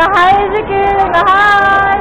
Inahay, Ezekiel! Inahay!